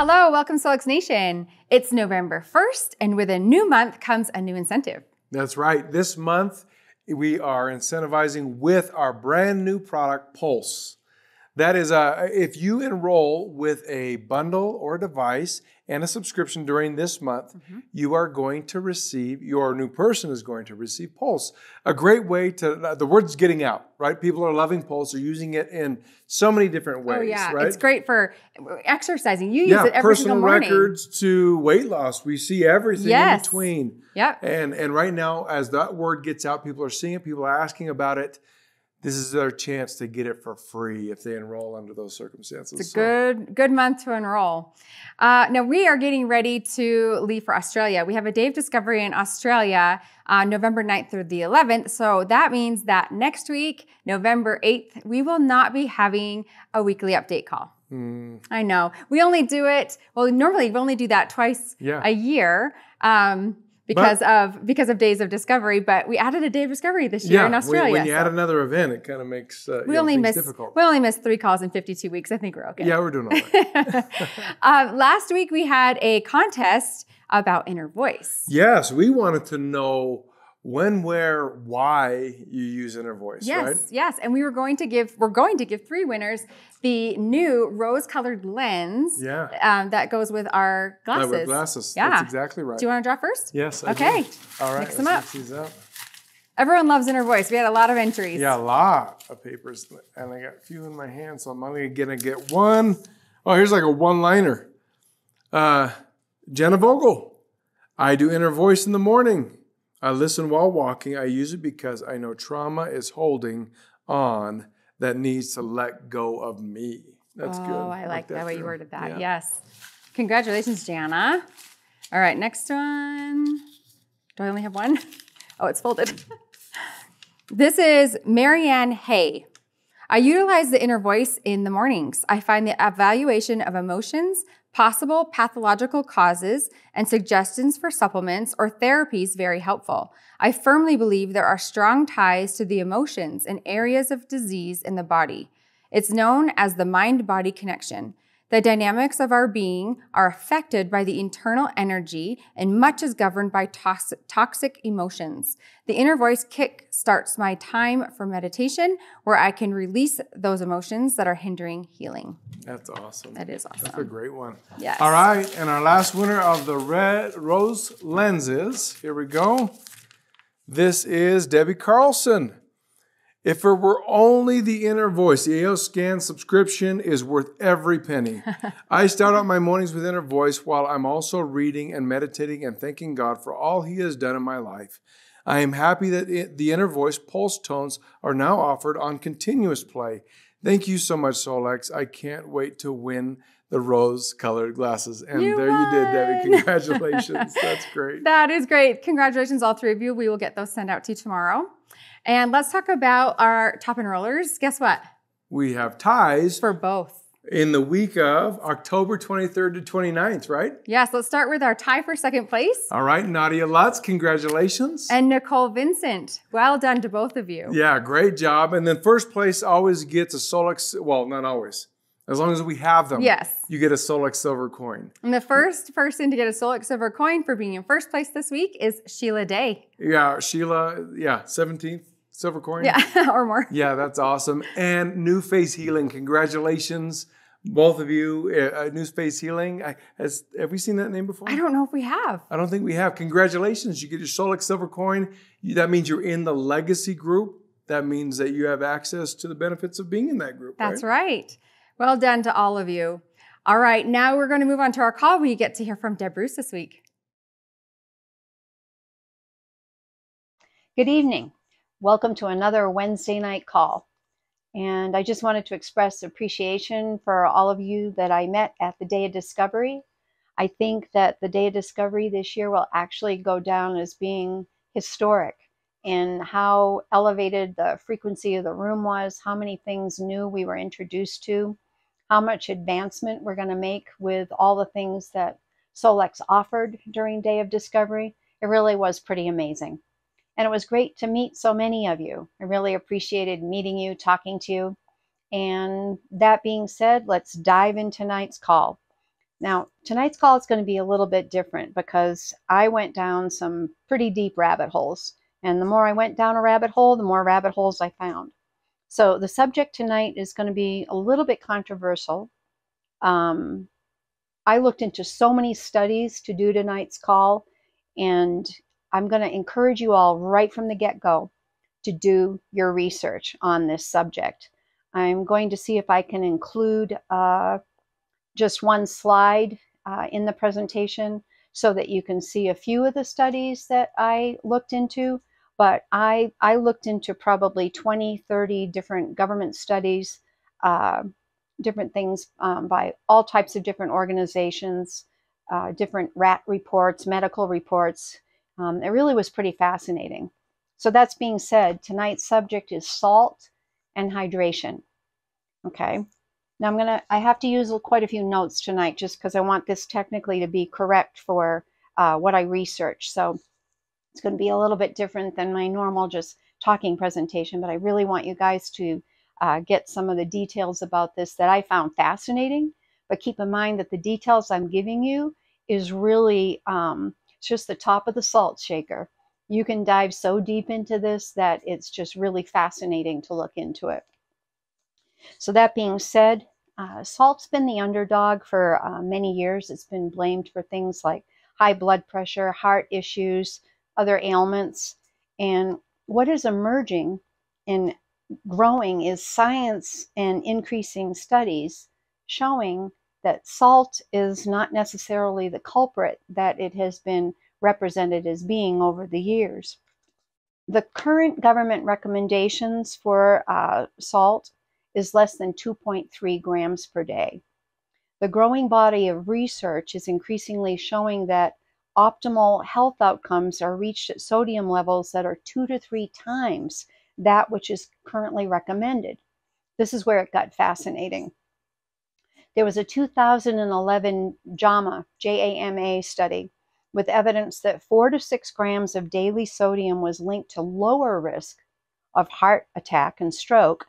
Hello, welcome Solex Nation. It's November 1st, and with a new month comes a new incentive. That's right. This month, we are incentivizing with our brand new product, Pulse. That is, uh, if you enroll with a bundle or device and a subscription during this month, mm-hmm. you are going to receive, your new person is going to receive Pulse. A great way to, the word's getting out, right? People are loving Pulse, they're using it in so many different ways. Oh, yeah. Right? It's great for exercising. You use yeah, it every personal single morning. records to weight loss. We see everything yes. in between. Yep. And, and right now, as that word gets out, people are seeing it, people are asking about it this is their chance to get it for free if they enroll under those circumstances. It's a so. good good month to enroll. Uh, now we are getting ready to leave for Australia. We have a day of discovery in Australia on uh, November 9th through the 11th. So that means that next week, November 8th, we will not be having a weekly update call. Mm. I know. We only do it, well, normally we only do that twice yeah. a year. Um, because but, of because of days of discovery. But we added a day of discovery this year yeah, in Australia. When, when you so. add another event, it kind of makes uh, we know, only miss difficult. we only missed three calls in 52 weeks. I think we're okay. Yeah, we're doing all right. um, last week we had a contest about inner voice. Yes, we wanted to know when, where, why you use inner voice. Yes, right? yes, and we were going to give we're going to give three winners the new rose-colored lens. Yeah. Um, that goes with our glasses. with glasses. Yeah, that's exactly right. Do you want to draw first? Yes. I okay. Do. All right. Mix them up. up. Everyone loves inner voice. We had a lot of entries. Yeah, a lot of papers, and I got a few in my hand, so I'm only gonna get one. Oh, here's like a one-liner. Uh, Jenna Vogel. I do inner voice in the morning. I listen while walking. I use it because I know trauma is holding on that needs to let go of me. That's oh, good. I like, like that, way you worded that. Yeah. Yes. Congratulations, Jana. All right, next one. Do I only have one? Oh, it's folded. this is Marianne Hay. I utilize the inner voice in the mornings. I find the evaluation of emotions, possible pathological causes, and suggestions for supplements or therapies very helpful. I firmly believe there are strong ties to the emotions and areas of disease in the body. It's known as the mind body connection. The dynamics of our being are affected by the internal energy, and much is governed by toxic emotions. The inner voice kick starts my time for meditation where I can release those emotions that are hindering healing. That's awesome. That is awesome. That's a great one. Yes. All right, and our last winner of the red rose lenses. Here we go. This is Debbie Carlson. If it were only the inner voice, the AO Scan subscription is worth every penny. I start out my mornings with inner voice while I'm also reading and meditating and thanking God for all He has done in my life. I am happy that the inner voice pulse tones are now offered on continuous play. Thank you so much, Solex. I can't wait to win the rose colored glasses. And you there won. you did, Debbie. Congratulations. That's great. That is great. Congratulations, all three of you. We will get those sent out to you tomorrow. And let's talk about our top enrollers. Guess what? We have ties for both in the week of October 23rd to 29th, right? Yes, let's start with our tie for second place. All right, Nadia Lutz, congratulations. And Nicole Vincent. Well done to both of you. Yeah, great job. And then first place always gets a Solex, well, not always. As long as we have them, yes, you get a Solex silver coin. And the first person to get a Solex silver coin for being in first place this week is Sheila Day. Yeah, Sheila, yeah, 17th silver coin. Yeah, or more. Yeah, that's awesome. And New Face Healing, congratulations, both of you. Uh, New Face Healing, I, has have we seen that name before? I don't know if we have. I don't think we have. Congratulations, you get your Solex silver coin. That means you're in the legacy group. That means that you have access to the benefits of being in that group. That's right. right. Well done to all of you. All right, now we're going to move on to our call. We get to hear from Deb Bruce this week. Good evening. Welcome to another Wednesday night call. And I just wanted to express appreciation for all of you that I met at the Day of Discovery. I think that the Day of Discovery this year will actually go down as being historic in how elevated the frequency of the room was, how many things new we were introduced to, how much advancement we're going to make with all the things that Solex offered during Day of Discovery. It really was pretty amazing. And it was great to meet so many of you. I really appreciated meeting you, talking to you. And that being said, let's dive into tonight's call. Now, tonight's call is going to be a little bit different because I went down some pretty deep rabbit holes. And the more I went down a rabbit hole, the more rabbit holes I found. So the subject tonight is going to be a little bit controversial. Um, I looked into so many studies to do tonight's call, and I'm going to encourage you all right from the get go to do your research on this subject. I'm going to see if I can include uh, just one slide uh, in the presentation so that you can see a few of the studies that I looked into. But I, I looked into probably 20, 30 different government studies, uh, different things um, by all types of different organizations, uh, different rat reports, medical reports. Um, it really was pretty fascinating. So that's being said, tonight's subject is salt and hydration. Okay. Now I'm going to, I have to use quite a few notes tonight just because I want this technically to be correct for uh, what I research. So it's going to be a little bit different than my normal just talking presentation, but I really want you guys to uh, get some of the details about this that I found fascinating. But keep in mind that the details I'm giving you is really um, just the top of the salt shaker you can dive so deep into this that it's just really fascinating to look into it. So that being said, uh, salt's been the underdog for uh, many years. It's been blamed for things like high blood pressure, heart issues, other ailments. And what is emerging and growing is science and increasing studies showing that salt is not necessarily the culprit that it has been represented as being over the years. The current government recommendations for uh, salt is less than 2.3 grams per day. The growing body of research is increasingly showing that optimal health outcomes are reached at sodium levels that are two to three times that which is currently recommended. This is where it got fascinating. There was a 2011 JAMA, J-A-M-A study with evidence that four to six grams of daily sodium was linked to lower risk of heart attack and stroke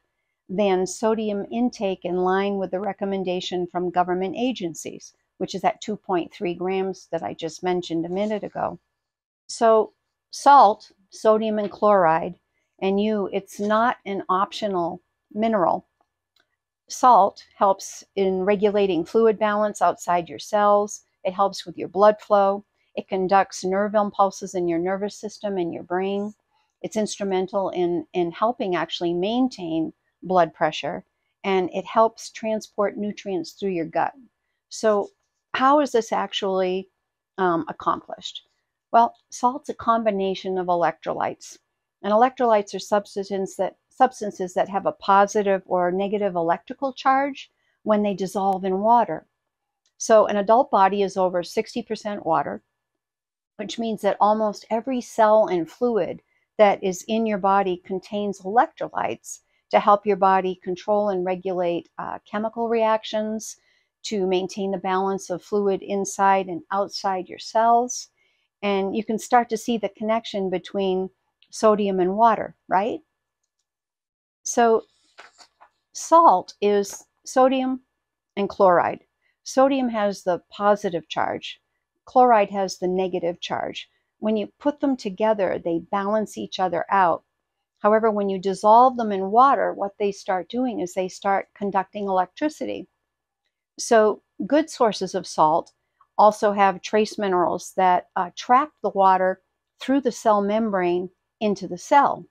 than sodium intake in line with the recommendation from government agencies, which is that 2.3 grams that I just mentioned a minute ago. So, salt, sodium and chloride, and you, it's not an optional mineral. Salt helps in regulating fluid balance outside your cells. It helps with your blood flow. It conducts nerve impulses in your nervous system and your brain. It's instrumental in, in helping actually maintain blood pressure and it helps transport nutrients through your gut. So, how is this actually um, accomplished? Well, salt's a combination of electrolytes. And electrolytes are substances that, substances that have a positive or negative electrical charge when they dissolve in water. So, an adult body is over 60% water which means that almost every cell and fluid that is in your body contains electrolytes to help your body control and regulate uh, chemical reactions, to maintain the balance of fluid inside and outside your cells. And you can start to see the connection between sodium and water, right? So, salt is sodium and chloride. Sodium has the positive charge, Chloride has the negative charge. When you put them together, they balance each other out. However, when you dissolve them in water, what they start doing is they start conducting electricity. So, good sources of salt also have trace minerals that uh, trap the water through the cell membrane into the cell.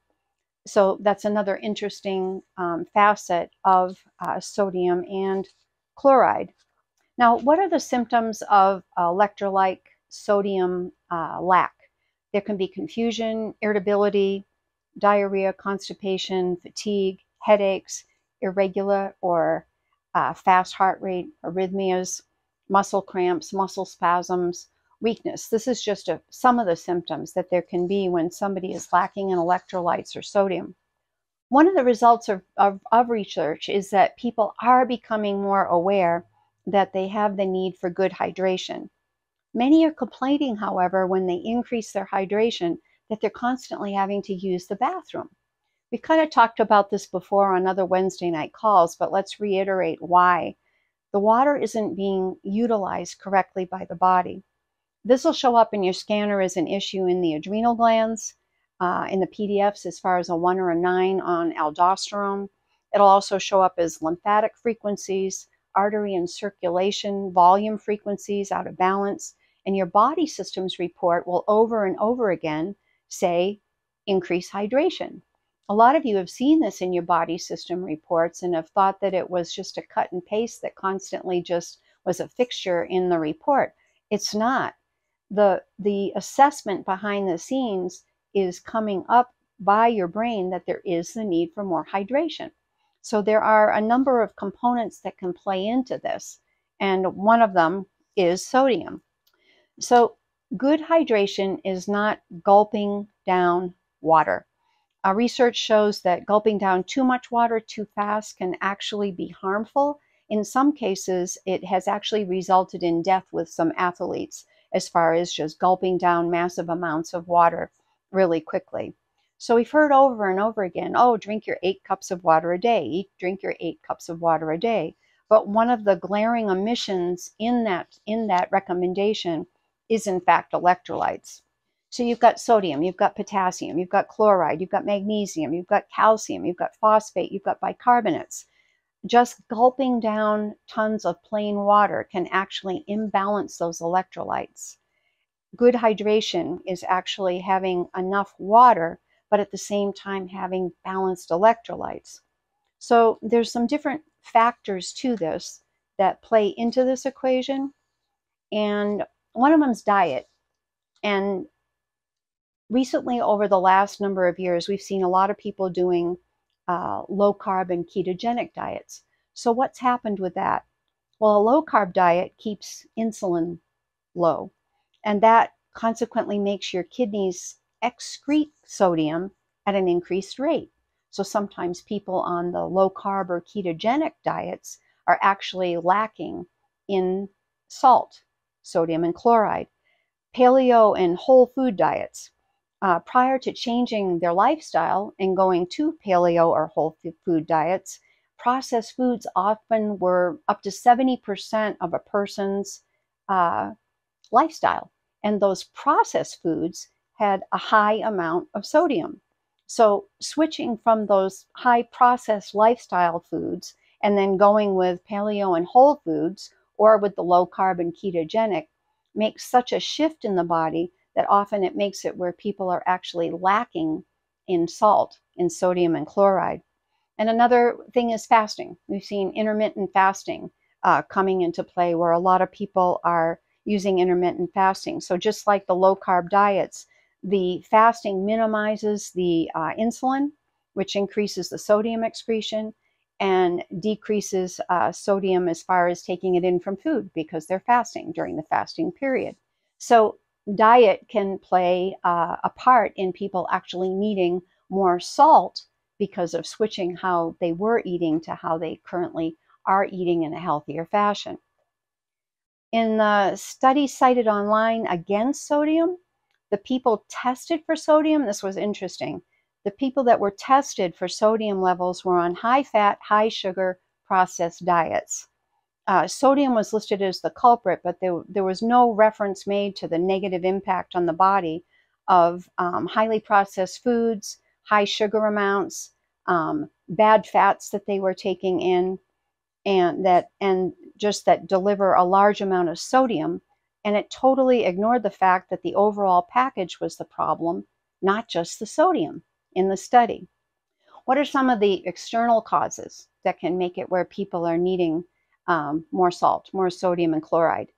So, that's another interesting um, facet of uh, sodium and chloride. Now, what are the symptoms of electrolyte sodium uh, lack? There can be confusion, irritability, diarrhea, constipation, fatigue, headaches, irregular or uh, fast heart rate, arrhythmias, muscle cramps, muscle spasms, weakness. This is just a, some of the symptoms that there can be when somebody is lacking in electrolytes or sodium. One of the results of, of, of research is that people are becoming more aware that they have the need for good hydration. Many are complaining, however, when they increase their hydration, that they're constantly having to use the bathroom. We've kind of talked about this before on other Wednesday night calls, but let's reiterate why. the water isn't being utilized correctly by the body. This will show up in your scanner as an issue in the adrenal glands, uh, in the PDFs as far as a one or a nine on aldosterone. It'll also show up as lymphatic frequencies, artery and circulation, volume frequencies out of balance. And your body systems report will over and over again say increase hydration. A lot of you have seen this in your body system reports and have thought that it was just a cut and paste that constantly just was a fixture in the report. It's not. The, the assessment behind the scenes is coming up by your brain that there is the need for more hydration. So there are a number of components that can play into this, and one of them is sodium. So good hydration is not gulping down water. Uh, research shows that gulping down too much water too fast can actually be harmful. In some cases, it has actually resulted in death with some athletes as far as just gulping down massive amounts of water really quickly. So we've heard over and over again, oh, drink your eight cups of water a day, eat, drink your eight cups of water a day. But one of the glaring omissions in that in that recommendation is in fact electrolytes. So you've got sodium, you've got potassium, you've got chloride, you've got magnesium, you've got calcium, you've got phosphate, you've got bicarbonates. Just gulping down tons of plain water can actually imbalance those electrolytes. Good hydration is actually having enough water, but at the same time having balanced electrolytes. So there's some different factors to this that play into this equation. And one of them is diet. And recently, over the last number of years, we've seen a lot of people doing uh, low carb and ketogenic diets. So, what's happened with that? Well, a low carb diet keeps insulin low, and that consequently makes your kidneys excrete sodium at an increased rate. So, sometimes people on the low carb or ketogenic diets are actually lacking in salt, sodium, and chloride. Paleo and whole food diets uh, prior to changing their lifestyle and going to paleo or whole food diets, processed foods often were up to 70% of a person's uh, lifestyle. And those processed foods had a high amount of sodium. So, switching from those high processed lifestyle foods and then going with paleo and whole foods or with the low carb and ketogenic makes such a shift in the body that often it makes it where people are actually lacking in salt, in sodium and chloride. And another thing is fasting. We've seen intermittent fasting uh, coming into play where a lot of people are using intermittent fasting. So, just like the low carb diets, the fasting minimizes the uh, insulin, which increases the sodium excretion and decreases uh, sodium as far as taking it in from food because they're fasting during the fasting period. So, diet can play uh, a part in people actually needing more salt because of switching how they were eating to how they currently are eating in a healthier fashion. In the study cited online against sodium, the people tested for sodium, this was interesting. The people that were tested for sodium levels were on high fat, high sugar processed diets uh, sodium was listed as the culprit, but there, there was no reference made to the negative impact on the body of um, highly processed foods, high sugar amounts, um, bad fats that they were taking in, and that and just that deliver a large amount of sodium. And it totally ignored the fact that the overall package was the problem, not just the sodium in the study. What are some of the external causes that can make it where people are needing um, more salt, more sodium and chloride?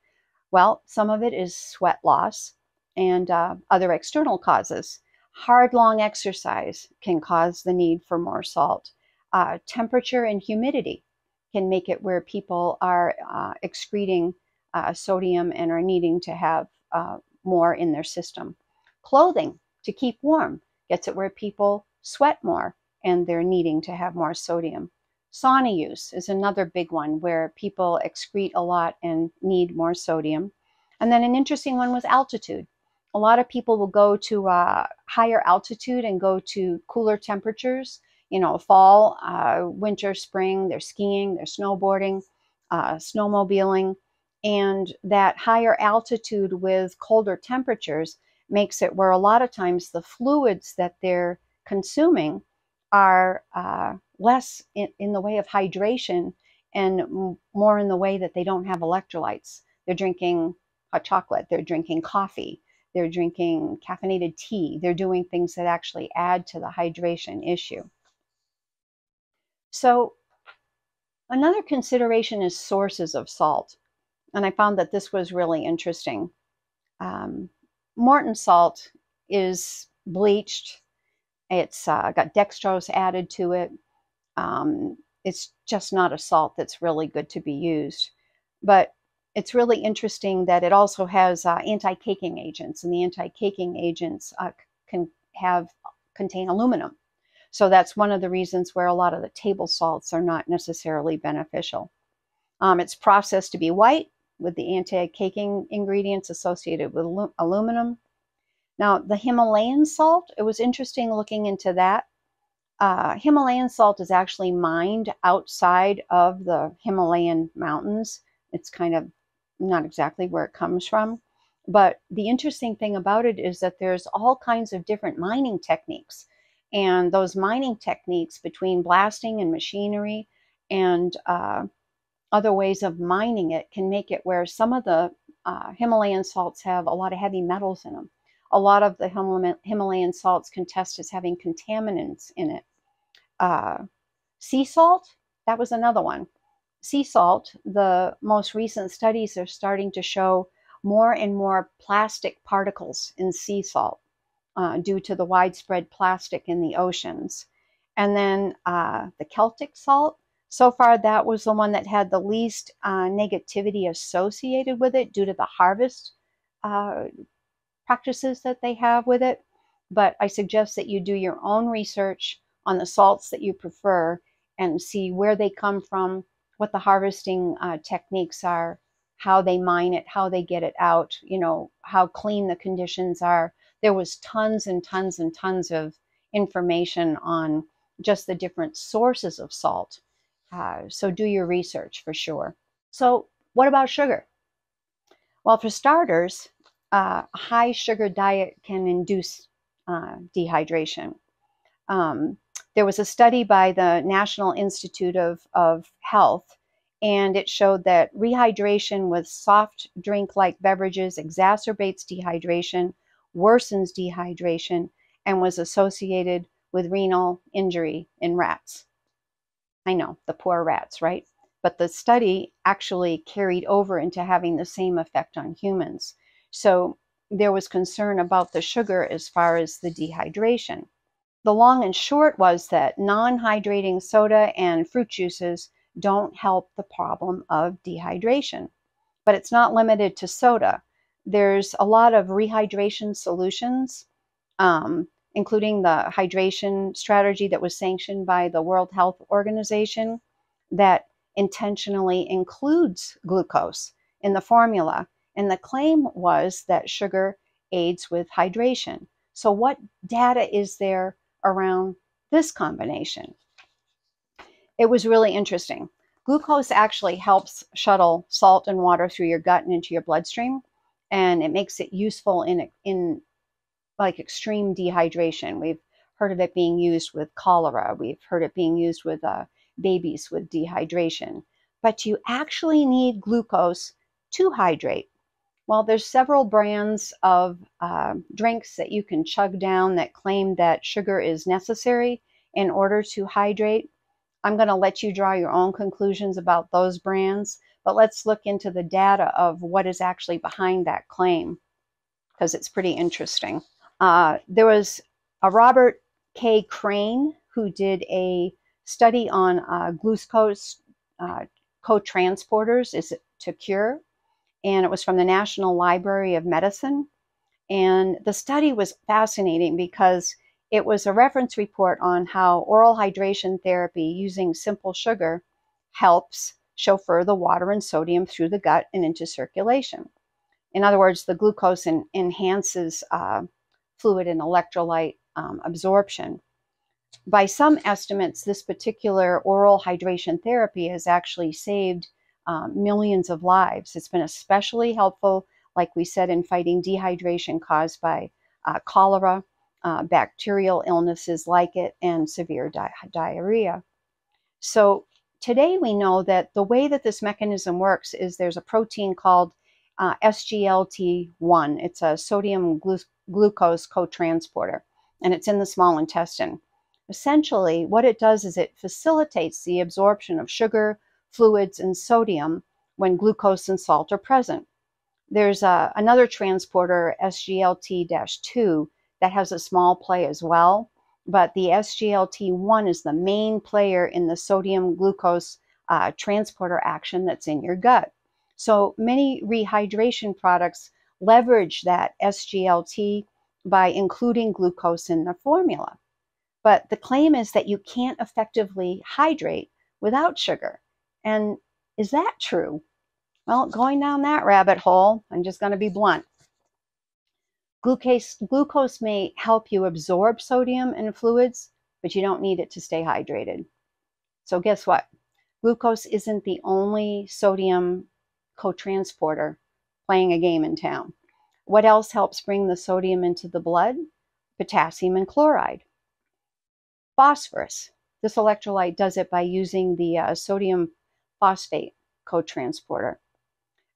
Well, some of it is sweat loss and uh, other external causes. Hard, long exercise can cause the need for more salt. Uh, temperature and humidity can make it where people are uh, excreting uh, sodium and are needing to have uh, more in their system. Clothing to keep warm gets it where people sweat more and they're needing to have more sodium. Sauna use is another big one where people excrete a lot and need more sodium. And then an interesting one was altitude. A lot of people will go to uh, higher altitude and go to cooler temperatures, you know, fall, uh, winter, spring, they're skiing, they're snowboarding. uh, snowmobiling, and that higher altitude with colder temperatures makes it where a lot of times the fluids that they're consuming are uh, less in, in, the way of hydration and more in the way that they don't have electrolytes. They're drinking hot chocolate, they're drinking coffee, they're drinking caffeinated tea, they're doing things that actually add to the hydration issue. So, another consideration is sources of salt. And I found that this was really interesting. Um, Morton salt is bleached, it's uh, got dextrose added to it. Um, it's just not a salt that's really good to be used. But it's really interesting that it also has uh, anti-caking agents, and the anti-caking agents uh, can have contain aluminum. So that's one of the reasons where a lot of the table salts are not necessarily beneficial. Um, it's processed to be white with the anti-caking ingredients associated with aluminum. Now, the Himalayan salt, it was interesting looking into that. Uh, Himalayan salt is actually mined outside of the Himalayan mountains. It's kind of not exactly where it comes from. But the interesting thing about it is that there's all kinds of different mining techniques. And those mining techniques between blasting and machinery and uh, other ways of mining it can make it where some of the uh, Himalayan salts have a lot of heavy metals in them. A lot of the Himalayan salts can test as having contaminants in it. Uh, sea salt, that was another one sea salt, the most recent studies are starting to show more and more plastic particles in sea salt uh, due to the widespread plastic in the oceans. And then uh, the Celtic salt, so far that was the one that had the least uh, negativity associated with it due to the harvest uh, practices that they have with it. But I suggest that you do your own research on the salts that you prefer and see where they come from what the harvesting uh, techniques are, how they mine it, how they get it out, you know, how clean the conditions are. There was tons and tons and tons of information on just the different sources of salt. Uh, so do your research for sure. So, what about sugar? Well, for starters, uh, a high sugar diet can induce uh, dehydration. Um, there was a study by the National Institute of, of Health, and it showed that rehydration with soft drink like beverages exacerbates dehydration, worsens dehydration, and was associated with renal injury in rats. I know, the poor rats, right? But the study actually carried over into having the same effect on humans. So there was concern about the sugar as far as the dehydration. The long and short was that non hydrating soda and fruit juices don't help the problem of dehydration. But it's not limited to soda. There's a lot of rehydration solutions, um, including the hydration strategy that was sanctioned by the World Health Organization that intentionally includes glucose in the formula. And the claim was that sugar aids with hydration. So, what data is there around this combination. It was really interesting. Glucose actually helps shuttle salt and water through your gut and into your bloodstream, and it makes it useful in in like extreme dehydration. We've heard of it being used with cholera. We've heard it being used with uh, babies with dehydration. But you actually need glucose to hydrate. Well, there's several brands of uh, drinks that you can chug down that claim that sugar is necessary in order to hydrate. I'm going to let you draw your own conclusions about those brands, but let's look into the data of what is actually behind that claim because it's pretty interesting. Uh, there was a Robert K. Crane who did a study on uh, glucose uh, co-transporters is it to cure and it was from the National Library of Medicine. And the study was fascinating because it was a reference report on how oral hydration therapy using simple sugar helps chauffeur the water and sodium through the gut and into circulation. In other words, the glucose in, enhances uh, fluid and electrolyte um, absorption. By some estimates, this particular oral hydration therapy has actually saved uh, millions of lives. It's been especially helpful, like we said, in fighting dehydration caused by uh, cholera, uh, bacterial illnesses like it, and severe di- diarrhea. So today we know that the way that this mechanism works is there's a protein called uh, SGLT1. It's a sodium glu- glucose cotransporter, and it's in the small intestine. Essentially, what it does is it facilitates the absorption of sugar, fluids, and sodium when glucose and salt are present. There's uh, another transporter, SGLT 2, that has a small play as well, but the SGLT1 is the main player in the sodium glucose uh, transporter action that's in your gut. So many rehydration products leverage that SGLT by including glucose in the formula. But the claim is that you can't effectively hydrate without sugar. And is that true? Well, going down that rabbit hole, I'm just going to be blunt. Glucose, glucose may help you absorb sodium and fluids, but you don't need it to stay hydrated. So, guess what? Glucose isn't the only sodium cotransporter playing a game in town. What else helps bring the sodium into the blood? Potassium and chloride. Phosphorus. This electrolyte does it by using the uh, sodium phosphate cotransporter.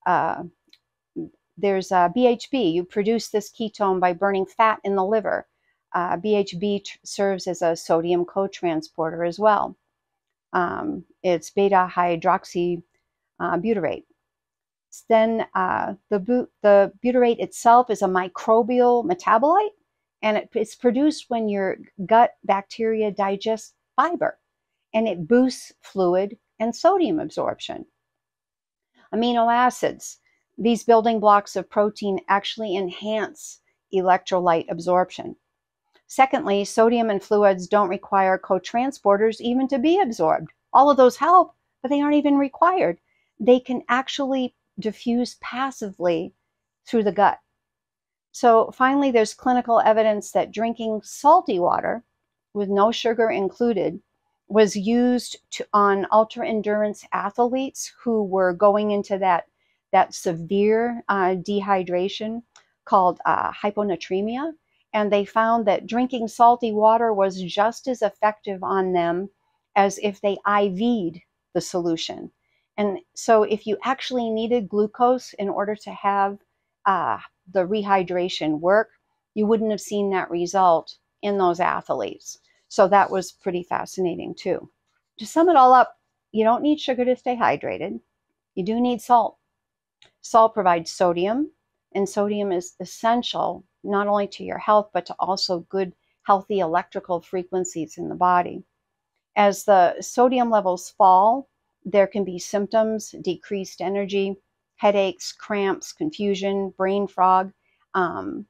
Uh, there's uh, BHB. You produce this ketone by burning fat in the liver. Uh, BHB serves as a sodium cotransporter as well. Um, it's beta hydroxy uh, butyrate. Then uh, the, bu- the butyrate itself is a microbial metabolite, and it, it's produced when your gut bacteria digest fiber, and it boosts fluid and sodium absorption. Amino acids. These building blocks of protein actually enhance electrolyte absorption. Secondly, sodium and fluids don't require cotransporters even to be absorbed. All of those help, but they aren't even required. They can actually diffuse passively through the gut. So, finally, there's clinical evidence that drinking salty water with no sugar included was used to, on ultra endurance athletes who were going into that that severe uh, dehydration called uh, hyponatremia. And they found that drinking salty water was just as effective on them as if they IV'd the solution. And so, if you actually needed glucose in order to have uh, the rehydration work, you wouldn't have seen that result in those athletes. So, that was pretty fascinating too. To sum it all up, you don't need sugar to stay hydrated. You do need salt. Salt provides sodium, and sodium is essential not only to your health, but to also good, healthy electrical frequencies in the body. As the sodium levels fall, there can be symptoms, decreased energy, headaches, cramps, confusion, brain fog. Um,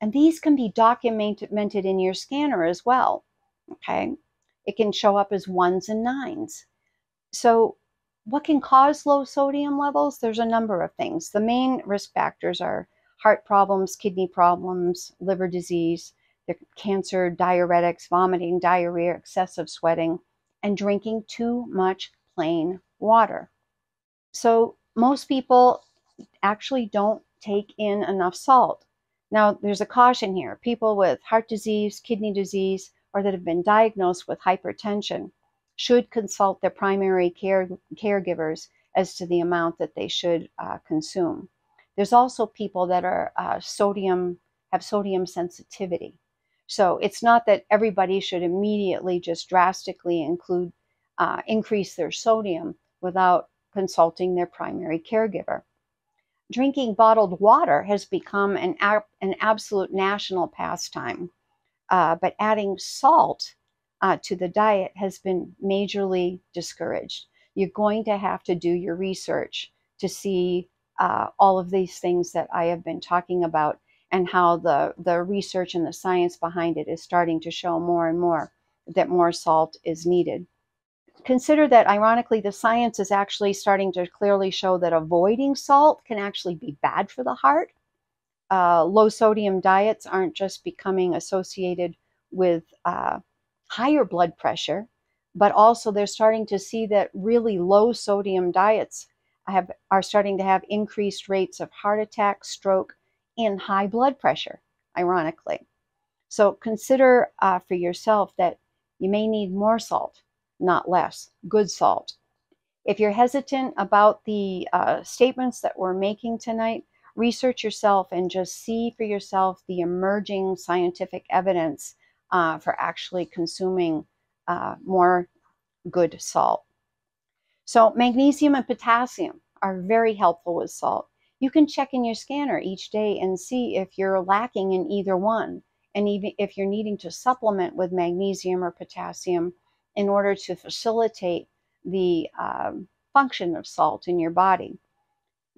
and these can be documented in your scanner as well. Okay. It can show up as ones and nines. So what can cause low sodium levels? There's a number of things. The main risk factors are heart problems, kidney problems, liver disease, cancer, diuretics, vomiting, diarrhea, excessive sweating, and drinking too much plain water. So, most people actually don't take in enough salt. Now, there's a caution here people with heart disease, kidney disease, or that have been diagnosed with hypertension should consult their primary care caregivers as to the amount that they should uh, consume. There's also people that are uh, sodium have sodium sensitivity. So it's not that everybody should immediately just drastically include uh, increase their sodium without consulting their primary caregiver. Drinking bottled water has become an, an absolute national pastime, uh, but adding salt uh, to the diet has been majorly discouraged. You're going to have to do your research to see uh, all of these things that I have been talking about and how the, the research and the science behind it is starting to show more and more that more salt is needed. Consider that, ironically, the science is actually starting to clearly show that avoiding salt can actually be bad for the heart. Uh, low sodium diets aren't just becoming associated with uh, higher blood pressure, but also they're starting to see that really low sodium diets have are starting to have increased rates of heart attack, stroke, and high blood pressure, ironically. So consider uh, for yourself that you may need more salt, not less, good salt. If you're hesitant about the uh, statements that we're making tonight, research yourself and just see for yourself the emerging scientific evidence uh, for actually consuming uh, more good salt. So, magnesium and potassium are very helpful with salt. You can check in your scanner each day and see if you're lacking in either one. And even if you're needing to supplement with magnesium or potassium in order to facilitate the um, function of salt in your body.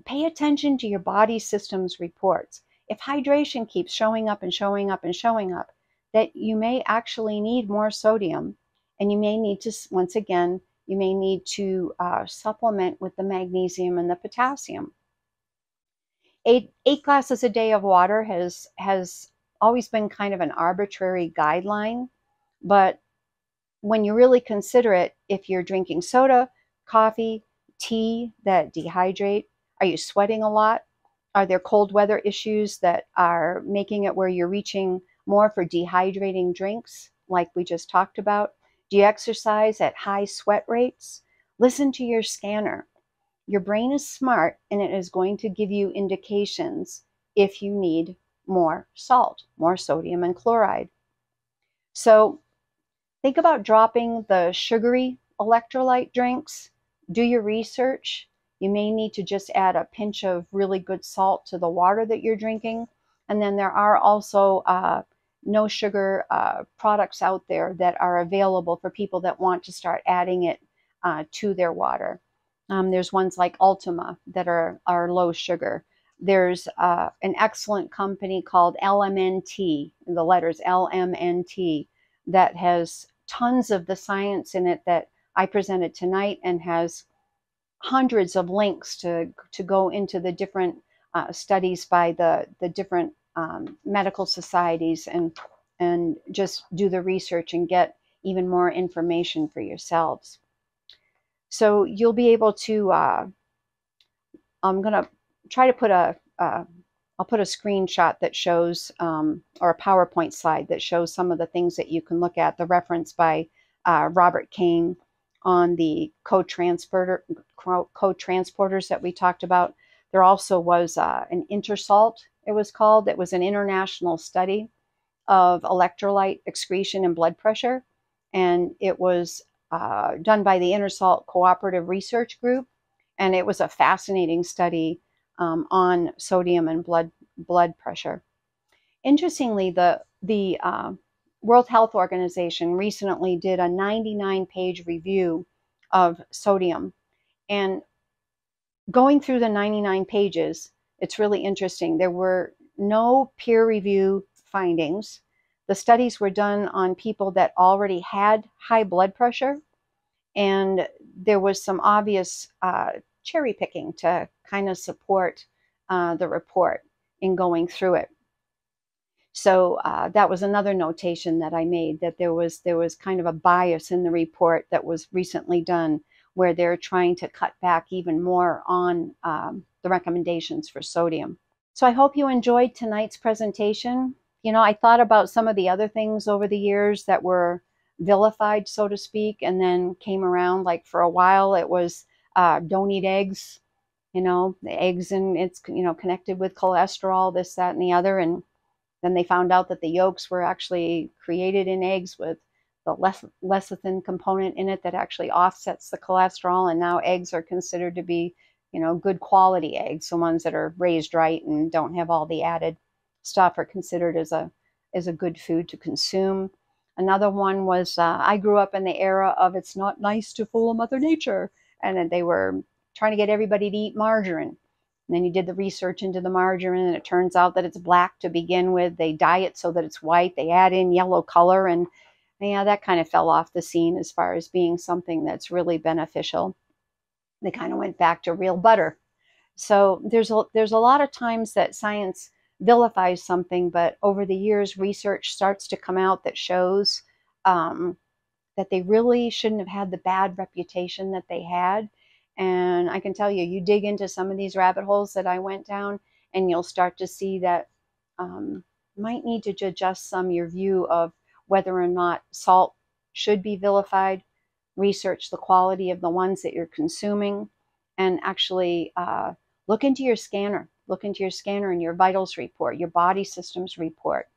Pay attention to your body system's reports. If hydration keeps showing up and showing up and showing up, that you may actually need more sodium and you may need to, once again, you may need to uh, supplement with the magnesium and the potassium. Eight, eight glasses a day of water has, has always been kind of an arbitrary guideline, but when you really consider it, if you're drinking soda, coffee, tea that dehydrate, are you sweating a lot? Are there cold weather issues that are making it where you're reaching more for dehydrating drinks, like we just talked about? Do you exercise at high sweat rates? Listen to your scanner. Your brain is smart and it is going to give you indications if you need more salt, more sodium and chloride. So think about dropping the sugary electrolyte drinks. Do your research. You may need to just add a pinch of really good salt to the water that you're drinking. And then there are also uh, no sugar uh, products out there that are available for people that want to start adding it uh, to their water. Um, there's ones like Ultima that are, are low sugar. There's uh, an excellent company called LMNT, the letters LMNT, that has tons of the science in it that I presented tonight and has hundreds of links to, to go into the different uh, studies by the, the different um, medical societies and and just do the research and get even more information for yourselves. So you'll be able to. Uh, I'm gonna try to put a. Uh, I'll put a screenshot that shows, um, or a PowerPoint slide that shows some of the things that you can look at. The reference by uh, Robert Crane on the co-transporter co-transporters that we talked about. There also was uh, an intersalt it was called. It was an international study of electrolyte excretion and blood pressure. And it was uh, done by the Intersalt Cooperative Research Group. And it was a fascinating study um, on sodium and blood, blood pressure. Interestingly, the, the uh, World Health Organization recently did a 99 page review of sodium. And going through the 99 pages, it's really interesting. There were no peer review findings. The studies were done on people that already had high blood pressure, and there was some obvious uh, cherry picking to kind of support uh, the report in going through it. So uh, that was another notation that I made that there was there was kind of a bias in the report that was recently done where they're trying to cut back even more on um, the recommendations for sodium. So I hope you enjoyed tonight's presentation. You know, I thought about some of the other things over the years that were vilified, so to speak, and then came around. Like for a while, it was uh, don't eat eggs. You know, the eggs and it's you know connected with cholesterol, this, that, and the other. And then they found out that the yolks were actually created in eggs with the lecithin component in it that actually offsets the cholesterol. And now eggs are considered to be you know, good quality eggs, the ones that are raised right and don't have all the added stuff are considered as a as a good food to consume. Another one was uh, I grew up in the era of it's not nice to fool Mother Nature, and they were trying to get everybody to eat margarine. And then you did the research into the margarine, and it turns out that it's black to begin with. They dye it so that it's white. They add in yellow color, and yeah, that kind of fell off the scene as far as being something that's really beneficial. They kind of went back to real butter. So there's a, there's a lot of times that science vilifies something, but over the years, research starts to come out that shows um, that they really shouldn't have had the bad reputation that they had. And I can tell you, you dig into some of these rabbit holes that I went down, and you'll start to see that um, might need to adjust some your view of whether or not salt should be vilified, research the quality of the ones that you're consuming, and actually uh, look into your scanner. Look into your scanner and your vitals report, your body systems report,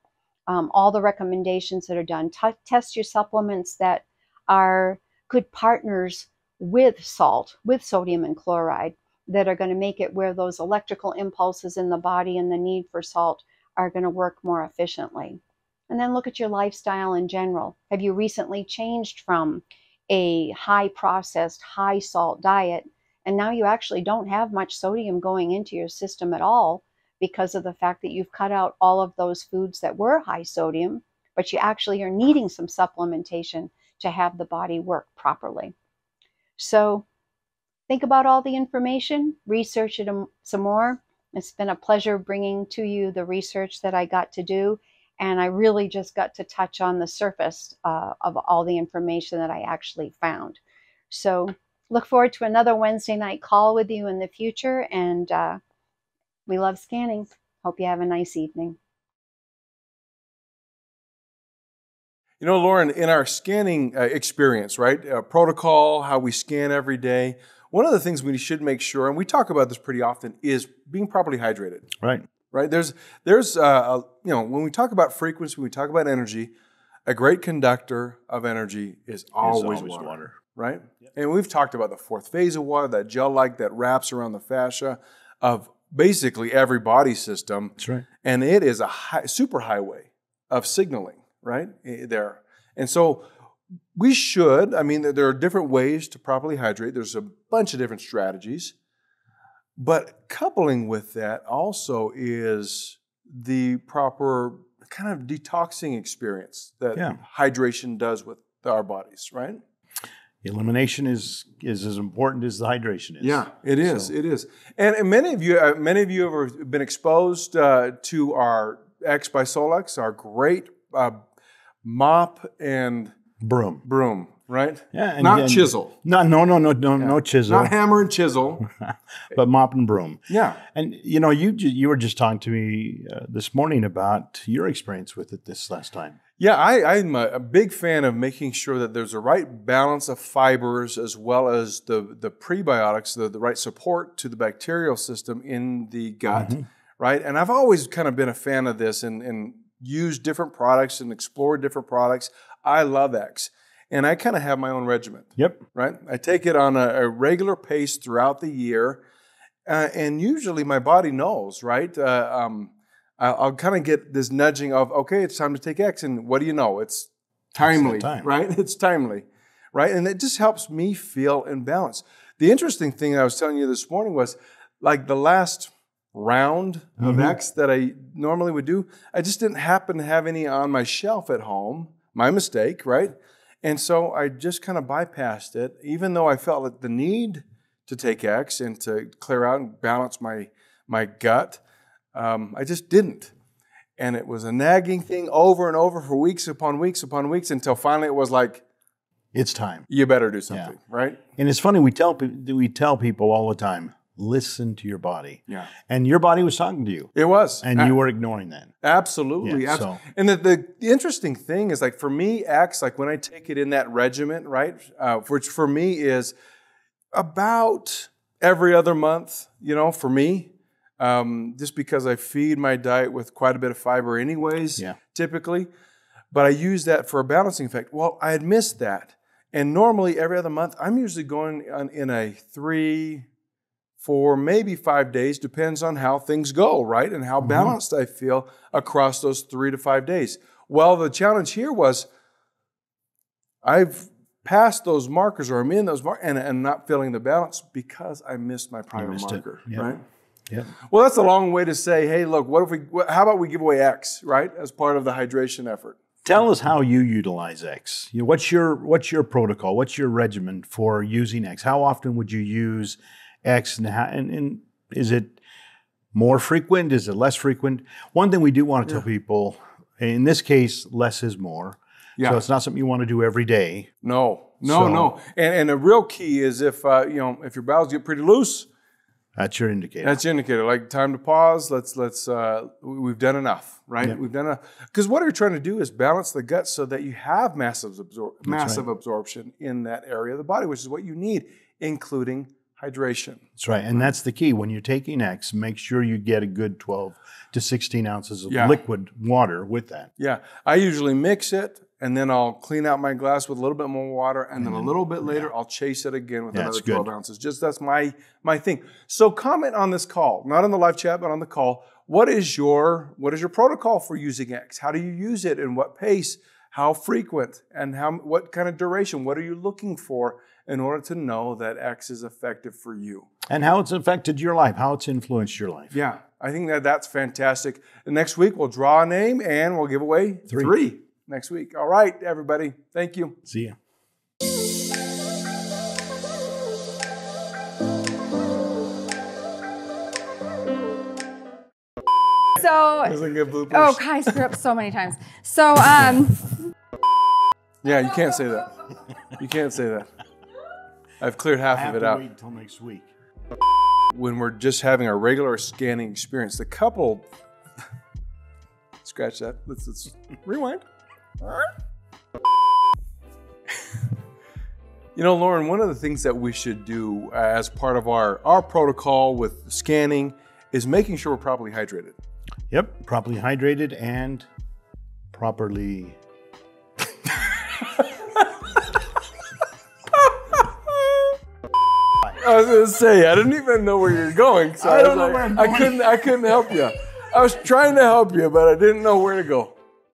um, all the recommendations that are done. T- test your supplements that are good partners with salt, with sodium and chloride, that are going to make it where those electrical impulses in the body and the need for salt are going to work more efficiently. And then look at your lifestyle in general. Have you recently changed from a high processed, high salt diet? And now you actually don't have much sodium going into your system at all because of the fact that you've cut out all of those foods that were high sodium, but you actually are needing some supplementation to have the body work properly. So think about all the information, research it some more. It's been a pleasure bringing to you the research that I got to do. And I really just got to touch on the surface uh, of all the information that I actually found. So look forward to another Wednesday night call with you in the future. And uh, we love scanning. Hope you have a nice evening. You know, Lauren, in our scanning uh, experience, right, uh, protocol, how we scan every day, one of the things we should make sure, and we talk about this pretty often, is being properly hydrated. Right. Right. There's, there's, uh, a, you know, when we talk about frequency, when we talk about energy, a great conductor of energy is always, always water, water, Right. Yep. And we've talked about the fourth phase of water, that gel-like that wraps around the fascia of basically every body system. That's right. And it is a high, super highway of signaling, right there. And so we should, I mean, there are different ways to properly hydrate. There's a bunch of different strategies. But coupling with that also is the proper kind of detoxing experience that yeah. hydration does with our bodies, right? Elimination is is as important as the hydration is. Yeah, it is. So. It is. And, and, many of you, uh, many of you have been exposed uh, to our X by Solex, our great uh, mop and broom. Broom, right? Yeah, not and, chisel. No, no, no, no, no, yeah. no chisel. Not hammer and chisel, but mop and broom. Yeah. And you know, you you were just talking to me uh, this morning about your experience with it this last time. Yeah, I, I'm a, a, big fan of making sure that there's a right balance of fibers as well as the the prebiotics, the, the right support to the bacterial system in the gut, mm-hmm. right? And I've always kind of been a fan of this and and used different products and explore different products. I love X. And I kind of have my own regiment. Yep. Right? I take it on a, a regular pace throughout the year. Uh, and usually my body knows, right? Uh, um, I'll, I'll kind of get this nudging of, okay, it's time to take X. And what do you know? It's timely, it's time. right? It's timely, right? And it just helps me feel in balance. The interesting thing I was telling you this morning was like the last round of mm-hmm. X that I normally would do, I just didn't happen to have any on my shelf at home my mistake, right? And so I just kind of bypassed it, even though I felt like the need to take X and to clear out and balance my, my gut. Um, I just didn't. And it was a nagging thing over and over for weeks upon weeks upon weeks until finally it was like, it's time. You better do something, yeah. right? And it's funny we tell we tell people all the time, listen to your body. Yeah. And your body was talking to you. It was. And you were ignoring that. Absolutely. Yeah, so. And the, the, the, interesting thing is like for me, X, like when I take it in that regiment, right, uh, which for me is about every other month, you know, for me, um, just because I feed my diet with quite a bit of fiber anyways, yeah. typically. But I use that for a balancing effect. Well, I had missed that. And normally every other month, I'm usually going on, in a three, for maybe five days, depends on how things go, right? And how mm-hmm. balanced I feel across those three to five days. Well, the challenge here was I've passed those markers or I'm in those markers and, and not feeling the balance because I missed my prior missed marker, right? Yeah. Well, that's a long way to say, hey, look, what if we, how about we give away X, right, as part of the hydration effort? Tell us how you utilize X. You know, what's your what's your protocol? What's your regimen for using X? How often would you use X and, how, and, and is it more frequent? Is it less frequent? One thing we do want to tell people, in this case, less is more. Yeah. So it's not something you want to do every day. No, No, So no. And, and a real key is if uh, you know if your bowels get pretty loose, That's your indicator. that's your indicator. Like time to pause. Let's let's uh, we- we've done enough, right? Yeah. We've done enough because what you're trying to do is balance the gut so that you have massive absor- massive absorption in that area of the body, which is what you need, including hydration. That's right. And that's the key. When you're taking X, make sure you get a good 12 to 16 ounces of Yeah. liquid water with that. Yeah, I usually mix it and then I'll clean out my glass with a little bit more water, and then a mm-hmm. little bit later I'll chase it again with That's another 12 good. ounces. Just that's my my thing. So comment on this call, not on the live chat, but on the call. What is your what is your protocol for using X? How do you use it? In what pace? How frequent? And how what kind of duration? What are you looking for in order to know that X is effective for you? And how it's affected your life, how it's influenced your life. Yeah, I think that that's fantastic. And next week we'll draw a name and we'll give away Three. three next week. All right, everybody. Thank you. See ya. So, Doesn't get bloopers. oh, God, I screw up so many times. So, um, Yeah, you can't say that. You can't say that. I've cleared half I have of it to out. wait until next week. When we're just having a regular scanning experience, the couple. Scratch that. Let's, let's rewind. You know, Lauren, one of the things that we should do as part of our, our protocol with scanning is making sure we're properly hydrated. Yep, properly hydrated and properly. I was gonna say I didn't even know where you're going, so I I, don't know like, where I'm I couldn't I couldn't help you. I was trying to help you, but I didn't know where to go.